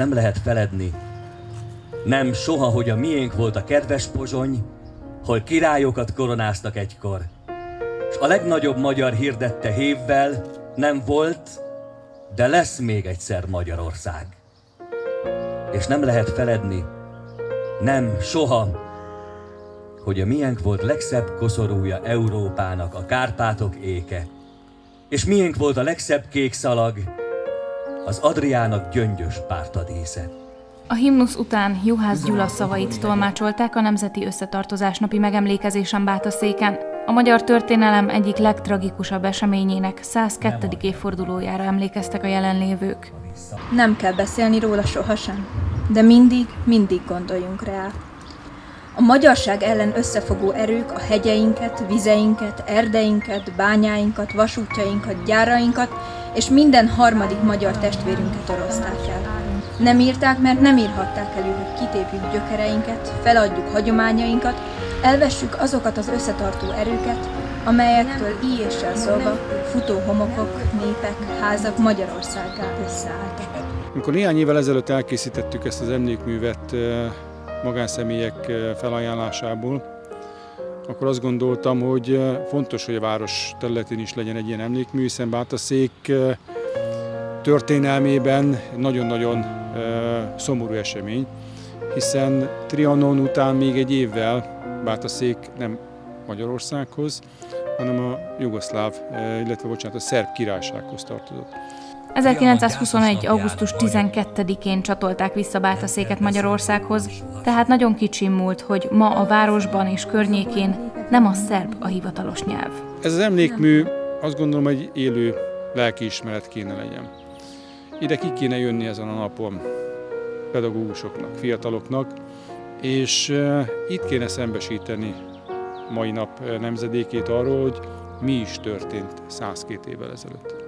nem lehet feledni. Nem soha, hogy a miénk volt a kedves pozsony, hol királyokat koronáztak egykor. És a legnagyobb magyar hirdette hévvel, nem volt, de lesz még egyszer Magyarország. És nem lehet feledni, nem, soha, hogy a miénk volt legszebb koszorúja Európának a Kárpátok éke, és miénk volt a legszebb kék szalag, az Adriának gyöngyös pártadísze. A himnusz után Juhász Gyula szavait tolmácsolták a Nemzeti Összetartozás napi megemlékezésen Bátaszéken. A magyar történelem egyik legtragikusabb eseményének 102. évfordulójára emlékeztek a jelenlévők. Nem kell beszélni róla sohasem, de mindig, mindig gondoljunk rá. A magyarság ellen összefogó erők a hegyeinket, vizeinket, erdeinket, bányáinkat, vasútjainkat, gyárainkat és minden harmadik magyar testvérünket oroszták el. Nem írták, mert nem írhatták elő, hogy kitépjük gyökereinket, feladjuk hagyományainkat, elvessük azokat az összetartó erőket, amelyektől íjéssel szólva futó homokok, népek, házak Magyarországgá összeálltak. Amikor néhány évvel ezelőtt elkészítettük ezt az emlékművet magánszemélyek felajánlásából, akkor azt gondoltam, hogy fontos, hogy a város területén is legyen egy ilyen emlékmű, hiszen Bátaszék történelmében nagyon-nagyon szomorú esemény, hiszen Trianon után még egy évvel Bátaszék nem Magyarországhoz, hanem a jugoszláv, illetve bocsánat, a szerb királysághoz tartozott. 1921. augusztus 12-én csatolták vissza Bátaszéket Magyarországhoz, tehát nagyon kicsi múlt, hogy ma a városban és környékén nem a szerb a hivatalos nyelv. Ez az emlékmű azt gondolom, hogy élő lelkiismeret kéne legyen. Ide ki kéne jönni ezen a napon pedagógusoknak, fiataloknak, és itt kéne szembesíteni mai nap nemzedékét arról, hogy mi is történt 102 évvel ezelőtt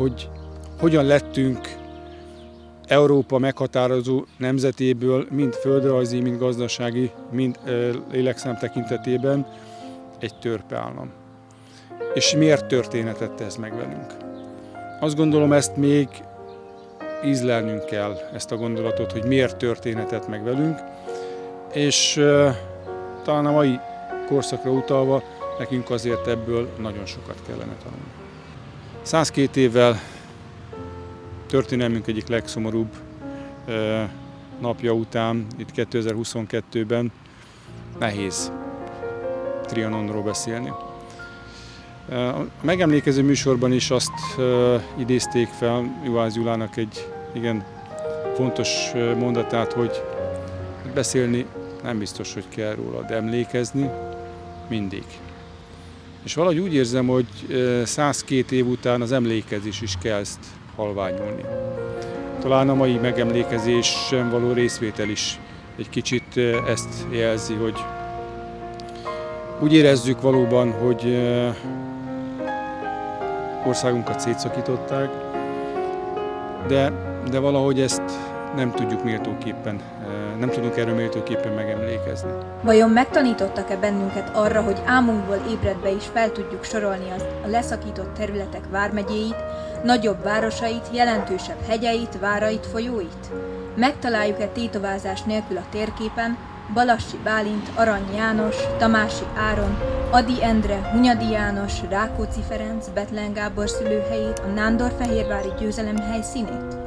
hogy hogyan lettünk Európa meghatározó nemzetéből, mind földrajzi, mind gazdasági, mind lélekszám tekintetében egy törpeállam. És miért történetet tesz meg velünk? Azt gondolom, ezt még ízlelnünk kell, ezt a gondolatot, hogy miért történetet meg velünk, és talán a mai korszakra utalva nekünk azért ebből nagyon sokat kellene tanulni. 102 évvel történelmünk egyik legszomorúbb napja után, itt 2022-ben nehéz Trianonról beszélni. A megemlékező műsorban is azt idézték fel Juhász Gyulának egy igen fontos mondatát, hogy beszélni nem biztos, hogy kell de emlékezni mindig. És valahogy úgy érzem, hogy 102 év után az emlékezés is kezd halványulni. Talán a mai megemlékezésen való részvétel is egy kicsit ezt jelzi, hogy úgy érezzük valóban, hogy országunkat szétszakították, de, de valahogy ezt nem tudjuk méltóképpen, nem tudunk erről méltóképpen megemlékezni. Vajon megtanítottak-e bennünket arra, hogy álmunkból ébredve is fel tudjuk sorolni az a leszakított területek vármegyéit, nagyobb városait, jelentősebb hegyeit, várait, folyóit? Megtaláljuk-e tétovázás nélkül a térképen Balassi Bálint, Arany János, Tamási Áron, Adi Endre, Hunyadi János, Rákóczi Ferenc, Betlen Gábor szülőhelyét, a Nándor-Fehérvári győzelem helyszínét?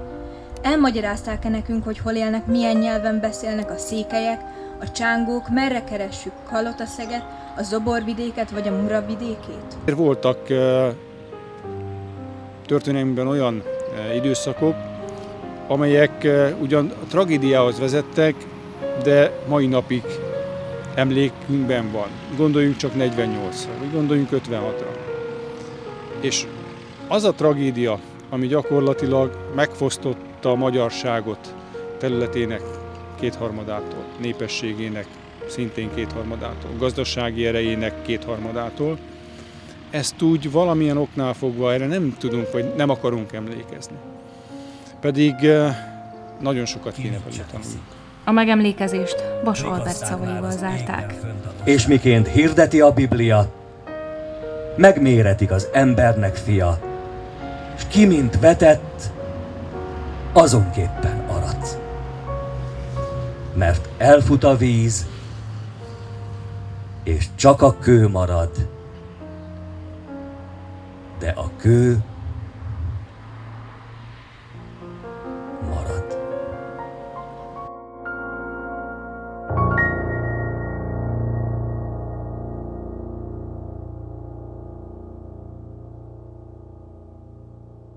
Elmagyarázták-e nekünk, hogy hol élnek, milyen nyelven beszélnek a székelyek, a csángók, merre keressük Kalotaszeget, a Zoborvidéket vagy a Muravidékét? Voltak történelmünkben olyan időszakok, amelyek ugyan a tragédiához vezettek, de mai napig emlékünkben van. Gondoljunk csak 48-ra, vagy gondoljunk 56-ra. És az a tragédia, ami gyakorlatilag megfosztotta a magyarságot területének kétharmadától, népességének szintén kétharmadától, gazdasági erejének kétharmadától. Ezt úgy valamilyen oknál fogva erre nem tudunk, vagy nem akarunk emlékezni. Pedig eh, nagyon sokat kéne belőle. A megemlékezést Vas Albert szavaival zárták. És miként hirdeti a Biblia, megméretik az embernek fia, és ki mint vetett, azonképpen aradsz. Mert elfut a víz, és csak a kő marad. De a kő